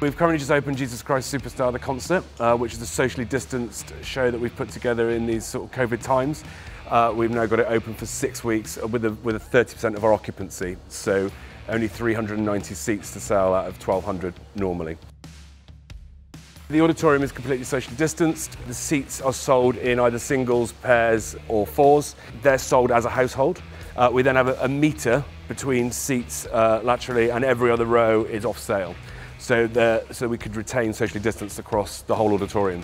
We've currently just opened Jesus Christ Superstar, the concert, uh, which is a socially distanced show that we've put together in these sort of COVID times. Uh, we've now got it open for six weeks with a, with a 30% of our occupancy, so only 390 seats to sell out of 1,200 normally. The auditorium is completely socially distanced. The seats are sold in either singles, pairs or fours. They're sold as a household. Uh, we then have a, a meter between seats uh, laterally and every other row is off sale so, so we could retain socially distanced across the whole auditorium.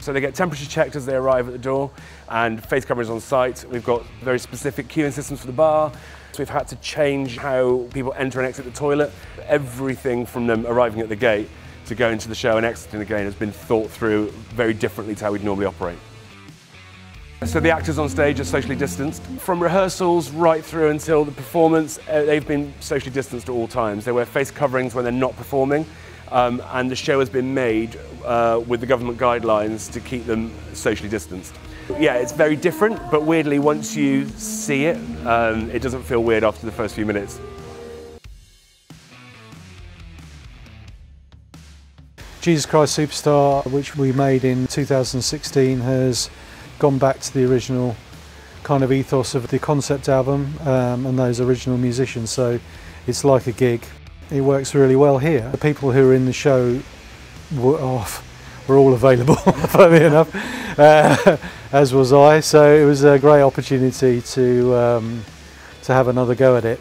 So they get temperature checked as they arrive at the door and face coverings on site. We've got very specific queuing systems for the bar. So we've had to change how people enter and exit the toilet. Everything from them arriving at the gate to going to the show and exiting again has been thought through very differently to how we'd normally operate. So the actors on stage are socially distanced. From rehearsals right through until the performance, uh, they've been socially distanced at all times. They wear face coverings when they're not performing, um, and the show has been made uh, with the government guidelines to keep them socially distanced. Yeah, it's very different, but weirdly, once you see it, um, it doesn't feel weird after the first few minutes. Jesus Christ Superstar, which we made in 2016, has gone back to the original kind of ethos of the concept album um, and those original musicians. So it's like a gig. It works really well here. The people who are in the show were, were all available, funny enough, uh, as was I. So it was a great opportunity to um, to have another go at it.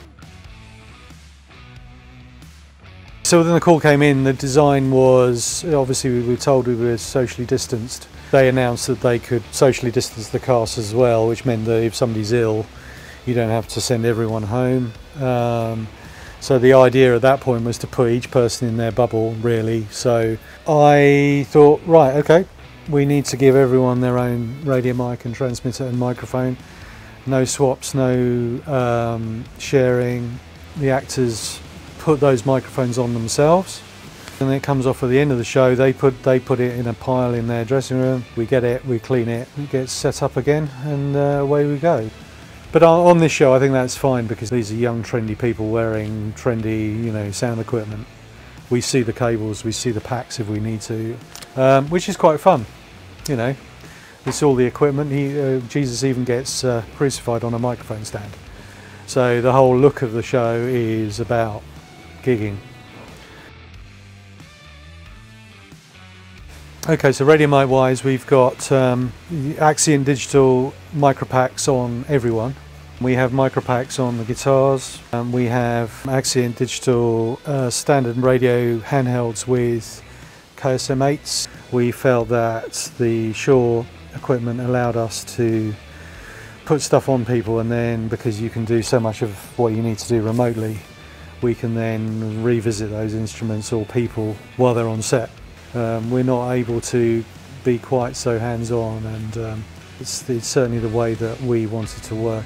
So when the call came in, the design was obviously we were told we were socially distanced they announced that they could socially distance the cast as well, which meant that if somebody's ill, you don't have to send everyone home. Um, so the idea at that point was to put each person in their bubble, really. So I thought, right, okay, we need to give everyone their own radio mic and transmitter and microphone. No swaps, no um, sharing. The actors put those microphones on themselves and then it comes off at the end of the show. They put they put it in a pile in their dressing room. We get it, we clean it, it gets set up again, and uh, away we go. But on this show, I think that's fine because these are young, trendy people wearing trendy, you know, sound equipment. We see the cables, we see the packs if we need to, um, which is quite fun. You know, it's all the equipment. He, uh, Jesus even gets uh, crucified on a microphone stand. So the whole look of the show is about gigging. Okay, so radio mic wise, we've got um, Axient Digital micropacks on everyone. We have micropacks on the guitars. Um, we have Axient Digital uh, standard radio handhelds with KSM 8s. We felt that the Shure equipment allowed us to put stuff on people and then because you can do so much of what you need to do remotely, we can then revisit those instruments or people while they're on set um, we're not able to be quite so hands-on and um, it's, it's certainly the way that we wanted to work.